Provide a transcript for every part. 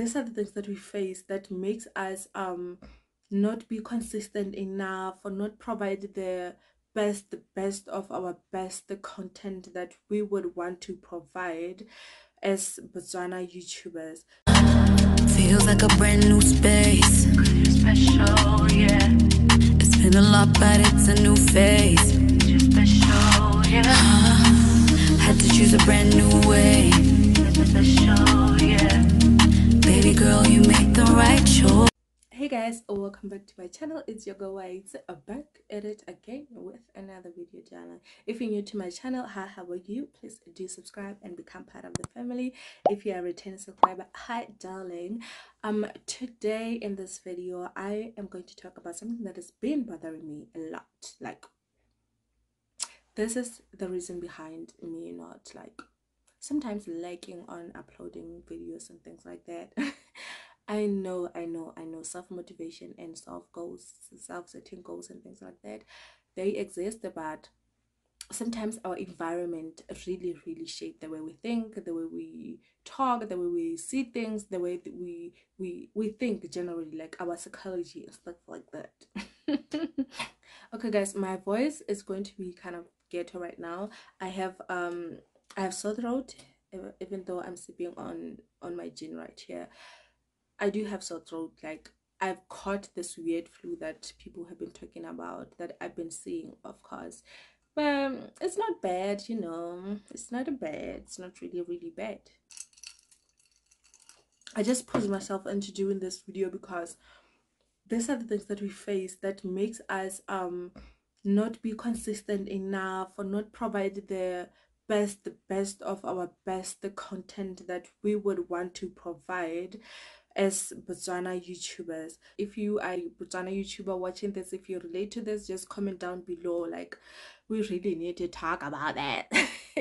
these are the things that we face that makes us um not be consistent enough or not provide the best the best of our best the content that we would want to provide as Botswana YouTubers. Feels like a brand new space. special, yeah. It's been a lot, but it's a new phase. You're special, yeah. Had to choose a brand new way. Special, yeah. Baby girl, you made the right choice. Hey guys, welcome back to my channel. It's your girl White back at it again with another video channel. If you're new to my channel, hi, how are you? Please do subscribe and become part of the family. If you are a returning subscriber, hi darling. Um today in this video, I am going to talk about something that has been bothering me a lot. Like this is the reason behind me not like sometimes liking on uploading videos and things like that. I know, I know, I know self motivation and self goals, self setting goals, and things like that. They exist, but sometimes our environment really, really shape the way we think, the way we talk, the way we see things, the way that we we we think generally, like our psychology and stuff like that. okay, guys, my voice is going to be kind of ghetto right now. I have um I have sore throat, even though I'm sipping on on my gin right here. I do have sore throat. Like I've caught this weird flu that people have been talking about, that I've been seeing, of course. But um, it's not bad, you know. It's not a bad. It's not really, really bad. I just pushed myself into doing this video because these are the things that we face that makes us um not be consistent enough or not provide the best the best of our best the content that we would want to provide as Botswana YouTubers. If you are a Botswana YouTuber watching this, if you relate to this, just comment down below. Like, we really need to talk about that.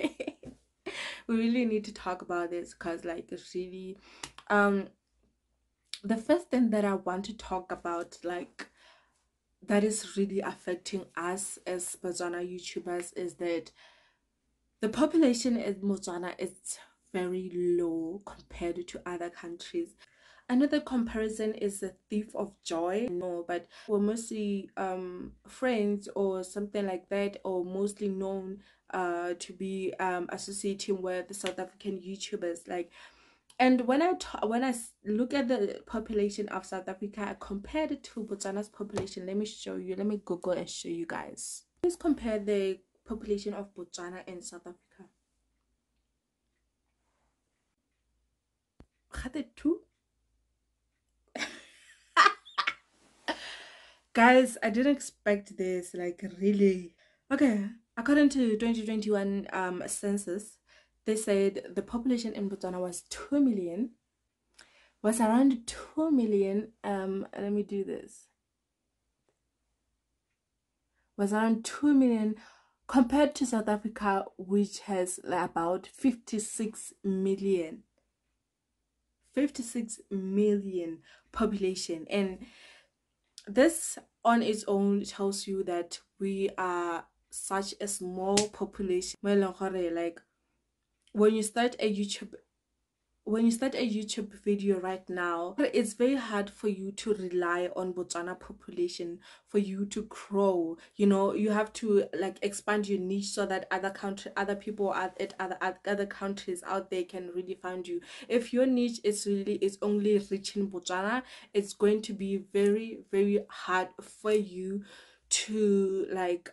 we really need to talk about this because, like, it's really, um, the first thing that I want to talk about, like, that is really affecting us as Botswana YouTubers is that the population in Botswana is very low compared to other countries. Another comparison is the thief of joy. No but we're mostly um friends or something like that or mostly known uh to be um associating with the south african youtubers. Like and when i ta- when i look at the population of south africa I compared it to botswana's population let me show you let me google and show you guys. Let's compare the population of botswana and south africa? Two? Guys i didn't expect this like really. Okay according to 2021 um census they said the population in botswana was 2 million was around 2 million um let me do this. Was around 2 million compared to south africa which has about 56 million 56 million population and this on its own tells you that we are such a small population. Like when you start a youtube when you start a YouTube video right now, it's very hard for you to rely on Botswana population for you to grow. You know, you have to like expand your niche so that other country, other people at other other countries out there can really find you. If your niche is really is only reaching Botswana, it's going to be very very hard for you to like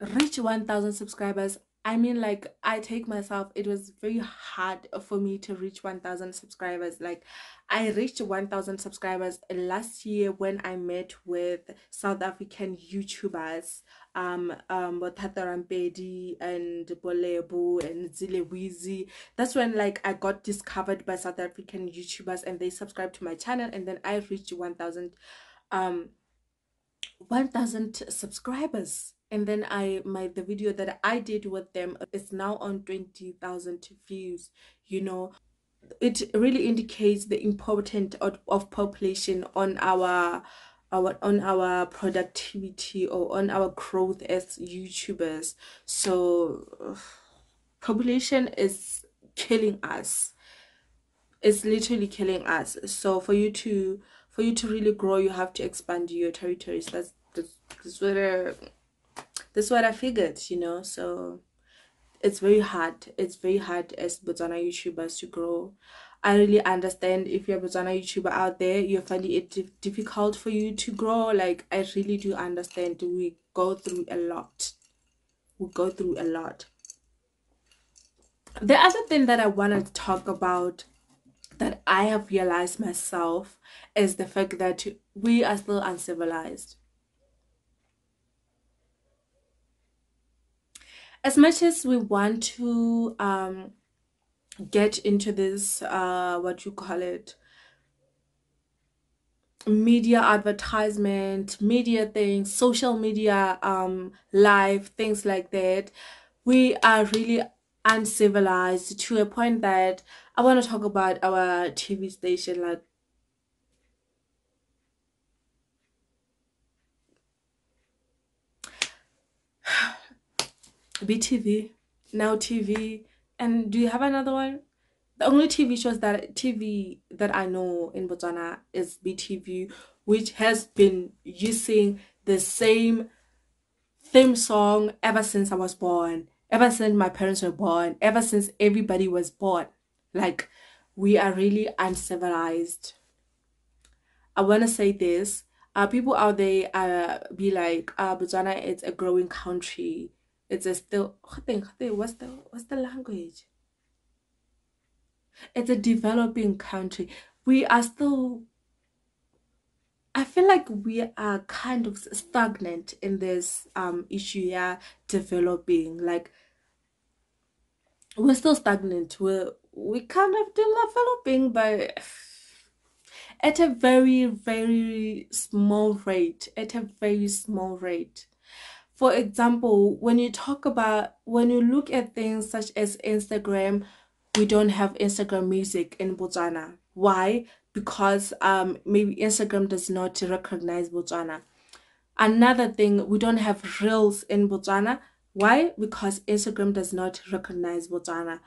reach 1000 subscribers I mean, like, I take myself, it was very hard for me to reach 1,000 subscribers. Like, I reached 1,000 subscribers last year when I met with South African YouTubers, um, um, Botata Rampedi and Bolebu and Zilewizi. That's when, like, I got discovered by South African YouTubers and they subscribed to my channel, and then I reached 1,000, um, 1,000 subscribers and then i my the video that i did with them is now on 20,000 views you know. It really indicates the importance of, of population on our our on our productivity or on our growth as youtubers. So population is killing us. It's literally killing us. So for you to for you to really grow you have to expand your territories. That's that's, that's I, that's what i figured you know so it's very hard it's very hard as botswana youtubers to grow. I really understand if you're a botswana youtuber out there you're finding it dif- difficult for you to grow like i really do understand. We go through a lot. We go through a lot. The other thing that i want to talk about that I have realized myself is the fact that we are still uncivilized. As much as we want to um, get into this, uh, what you call it, media advertisement, media things, social media, um, live, things like that, we are really uncivilized to a point that I want to talk about our TV station like BTV, Now TV, and do you have another one? The only TV shows that TV that I know in Botswana is BTV, which has been using the same theme song ever since I was born ever since my parents were born, ever since everybody was born. Like, we are really uncivilized. I want to say this. Uh, people out there uh, be like, uh, Botswana, it's a growing country. It's a still, what's the, what's the language? It's a developing country. We are still I feel like we are kind of stagnant in this um issue yeah developing like we're still stagnant we're we kind of developing but at a very very small rate at a very small rate for example when you talk about when you look at things such as instagram we don't have instagram music in botswana why because um maybe Instagram does not recognize Botswana. Another thing, we don't have reels in Botswana. Why? Because Instagram does not recognize Botswana.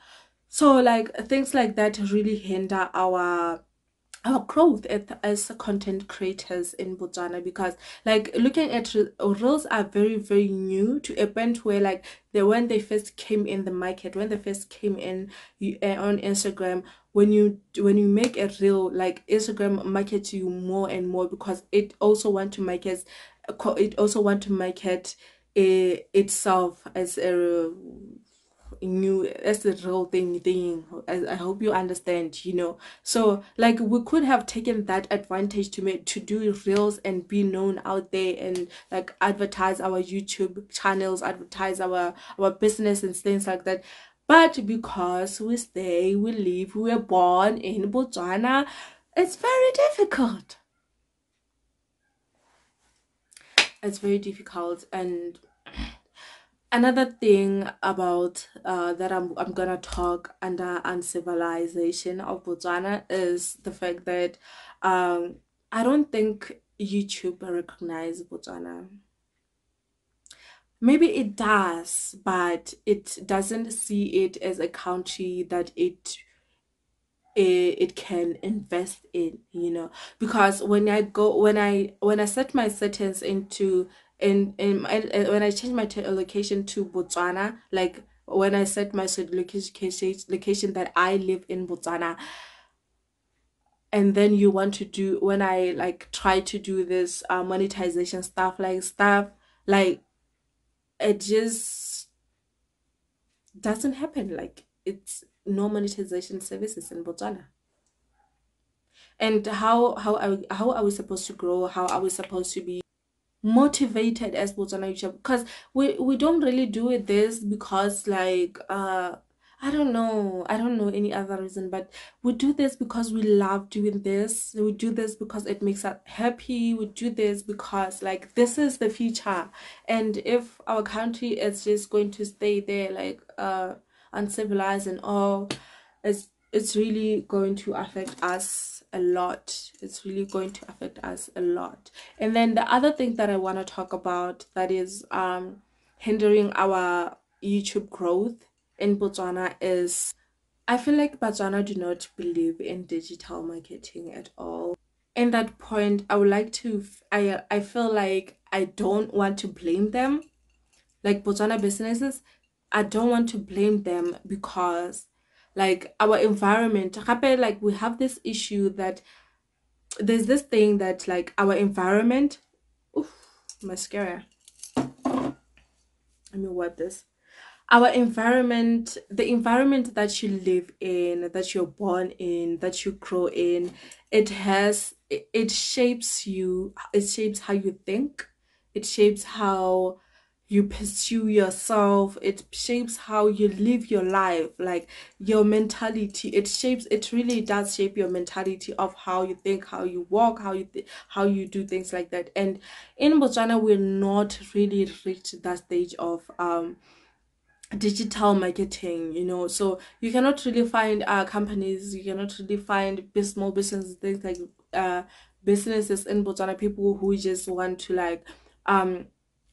So like things like that really hinder our our growth as content creators in Botswana because like looking at reels are very very new to a point where like they when they first came in the market when they first came in uh, on Instagram when you when you make a reel like Instagram markets you more and more because it also want to make it it also want to market uh, itself as a new that's the real thing thing. I, I hope you understand you know. So like we could have taken that advantage to make to do reels and be known out there and like advertise our youtube channels advertise our our business and things like that. But because we stay we live we were born in botswana it's very difficult. It's very difficult and another thing about uh, that I'm, I'm gonna talk under uncivilization of Botswana is the fact that um, I don't think YouTube recognize Botswana. Maybe it does, but it doesn't see it as a country that it it, it can invest in you know because when i go when i when i set my settings into in in my, when I change my location to Botswana, like when I set my location location that I live in Botswana, and then you want to do when I like try to do this uh, monetization stuff like stuff like it just doesn't happen. Like it's no monetization services in Botswana. And how how are how are we supposed to grow? How are we supposed to be motivated as Botswana because we we don't really do it this because like uh I don't know. I don't know any other reason, but we do this because we love doing this. We do this because it makes us happy. We do this because like this is the future. And if our country is just going to stay there like uh uncivilized and all, it's it's really going to affect us a lot. It's really going to affect us a lot. And then the other thing that I want to talk about that is um hindering our YouTube growth in Botswana is I feel like Botswana do not believe in digital marketing at all. In that point, I would like to. I I feel like I don't want to blame them, like Botswana businesses. I don't want to blame them because, like our environment, happen like we have this issue that there's this thing that like our environment. Oof, mascara. Let me wipe this our environment the environment that you live in that you're born in that you grow in it has it, it shapes you it shapes how you think it shapes how you pursue yourself. It shapes how you live your life like your mentality. It shapes it really does shape your mentality of how you think how you walk how you th- how you do things like that. And in botswana we're not really reached that stage of um digital marketing you know? So you cannot really find uh companies you cannot really find small businesses things like uh businesses in botswana people who just want to like um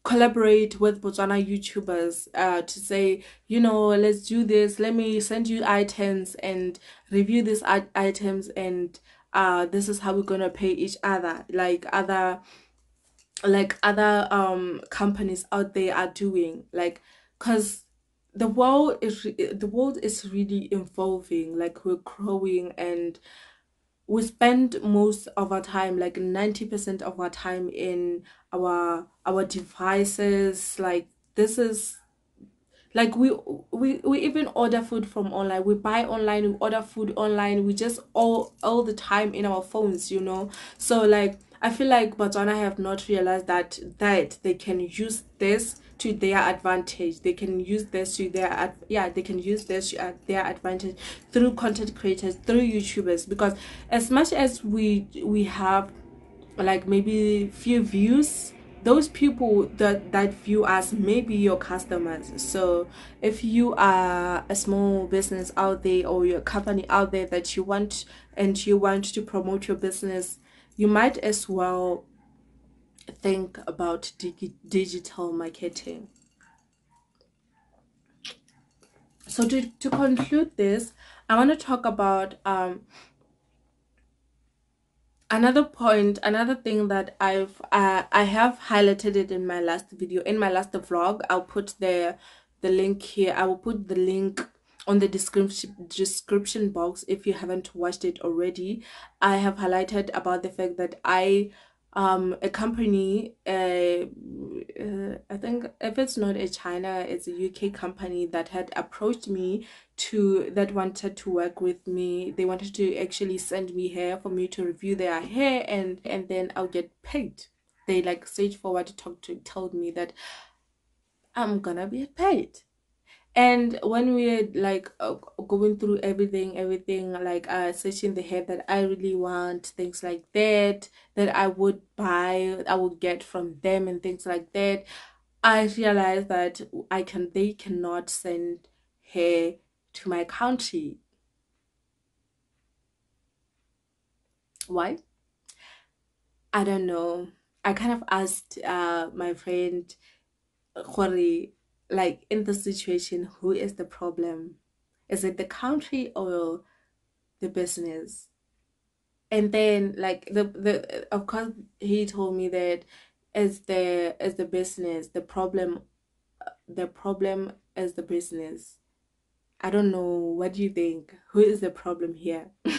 collaborate with botswana youtubers uh to say you know let's do this let me send you items and review these items and uh this is how we're gonna pay each other. Like other like other um companies out there are doing like because the world is the world is really evolving like we're growing and we spend most of our time like 90% of our time in our our devices like this is like we we we even order food from online. We buy online we order food online. We just all all the time in our phones you know? So like i feel like botswana have not realized that that they can use this to their advantage. They can use this to their ad- yeah they can use this to uh, their advantage through content creators through youtubers. Because as much as we we have like maybe few views those people that that view us may be your customers. So if you are a small business out there or your company out there that you want and you want to promote your business you might as well think about digi- digital marketing. So to, to conclude this i want to talk about um another point another thing that i've uh, i have highlighted it in my last video. In my last vlog i'll put the the link here. I will put the link on the description description box if you haven't watched it already. I have highlighted about the fact that i um a company uh, uh i think if it's not a china it's a uk company that had approached me to that wanted to work with me. They wanted to actually send me hair for me to review their hair and and then i'll get paid. They like straightforward talk to told me that i'm gonna be paid and when we're like uh, going through everything everything like uh searching the hair that i really want things like that that i would buy i would get from them and things like that i realized that i can they cannot send hair to my country. Why? I don't know. I kind of asked uh my friend gore like in the situation who is the problem? Is it the country or the business? And then like the the of course he told me that as the as the business the problem the problem is the business. I don't know. What do you think? Who is the problem here?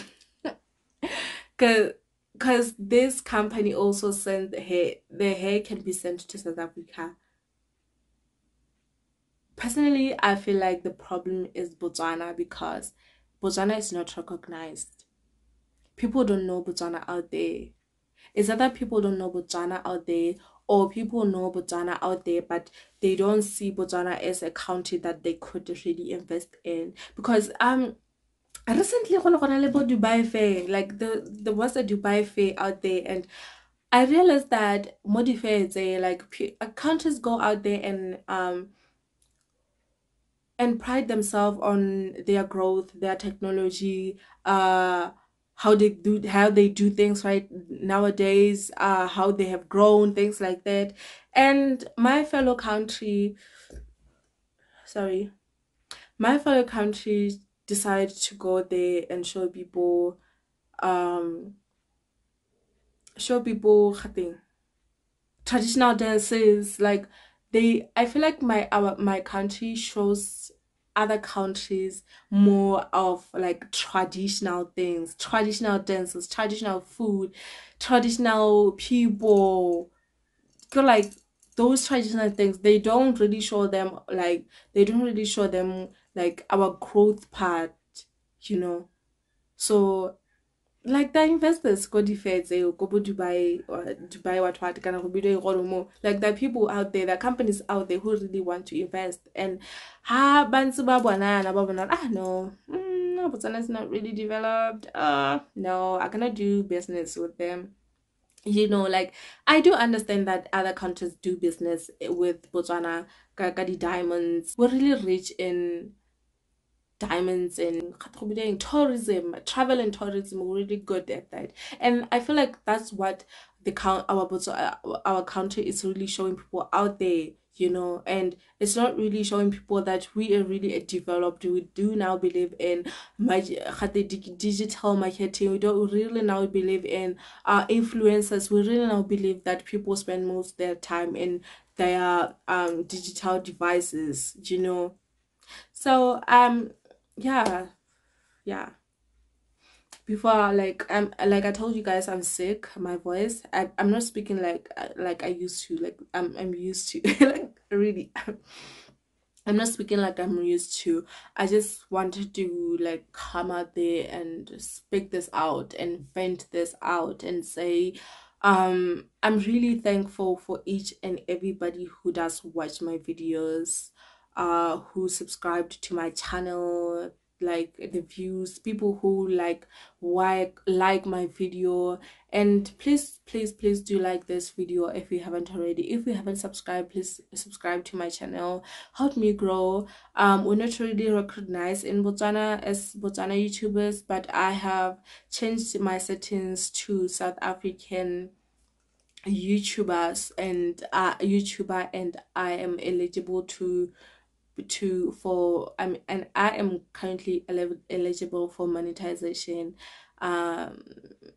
Because because this company also sent the hair the hair can be sent to south africa personally i feel like the problem is botswana because botswana is not recognized people don't know botswana out there It's either people don't know Botswana out there or people know Botswana out there, but they don't see Botswana as a country that they could really invest in. Because um I recently na Dubai Fair, like the there was a Dubai Fair out there and I realized that mo di fair tse, like uh, countries go out there and um and pride themselves on their growth, their technology, uh, how they do how they do things right nowadays, uh, how they have grown, things like that. And my fellow country, sorry, my fellow countries decide to go there and show people um show people traditional dances like they i feel like my our my country shows other countries more of like traditional things. Traditional dances traditional food traditional people. Like those traditional things they don't really show them like they don't really show them like our growth part you know? So like the investors go di-fair tseo ko dubai or dubai what what kana go bidwe go mo. Like the people out there the companies out there who really want to invest. And ha ba ntse ba bona yana ba ah no. Mm, no is not really developed. Uh no i cannot do business with them. You know like i do understand that other countries do business with botswana ka ka diamonds. We're really rich in diamonds and tourism travel and tourism we're really good at that. And i feel like that's what the count our our country is really showing people out there you know? And it's not really showing people that we are really developed we do now believe in digital marketing. We don't really now believe in uh influencers. We really now believe that people spend most of their time in their um digital devices you know? So um yeah. Yeah. Before like i'm like i told you guys i'm sick my voice. I, i'm not speaking like like i used to like i'm, I'm used to like really. I'm not speaking like i'm used to. I just wanted to like come out there and speak this out and vent this out and say um i'm really thankful for each and everybody who does watch my videos uh who subscribed to my channel like the views people who like like like my video. And please please please do like this video if you haven't already. If you haven't subscribed please subscribe to my channel. Help me grow. Um we're not really recognized in botswana as botswana youtubers but i have changed my settings to south african youtubers and uh youtuber and i am eligible to to for I'm and I am currently eligible for monetization um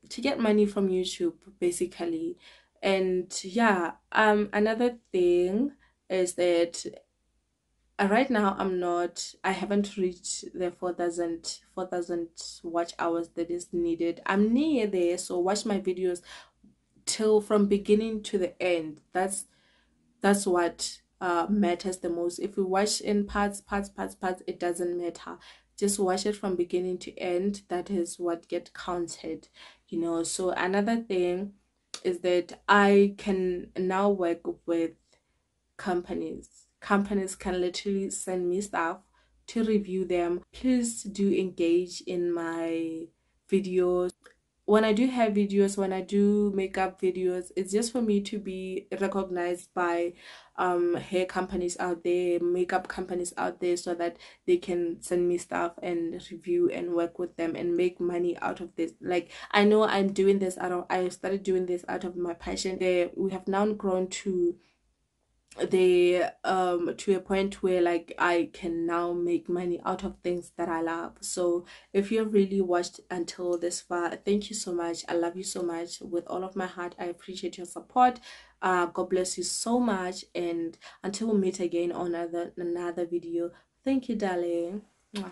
to get money from YouTube basically. And yeah um another thing is that uh, right now I'm not I haven't reached the 4000 4000 watch hours that is needed. I'm near there so watch my videos till from beginning to the end. That's that's what uh matters the most. If we watch in parts parts parts parts it doesn't matter. Just watch it from beginning to end. That is what get counted you know. So another thing is that i can now work with companies. Companies can literally send me stuff to review them. Please do engage in my videos. When I do have videos, when I do makeup videos, it's just for me to be recognized by um hair companies out there, makeup companies out there, so that they can send me stuff and review and work with them and make money out of this. Like I know I'm doing this out of I started doing this out of my passion. There we have now grown to they um to a point where like I can now make money out of things that I love. So if you've really watched until this far, thank you so much. I love you so much with all of my heart. I appreciate your support. Uh God bless you so much and until we meet again on another another video. Thank you, darling. Mwah.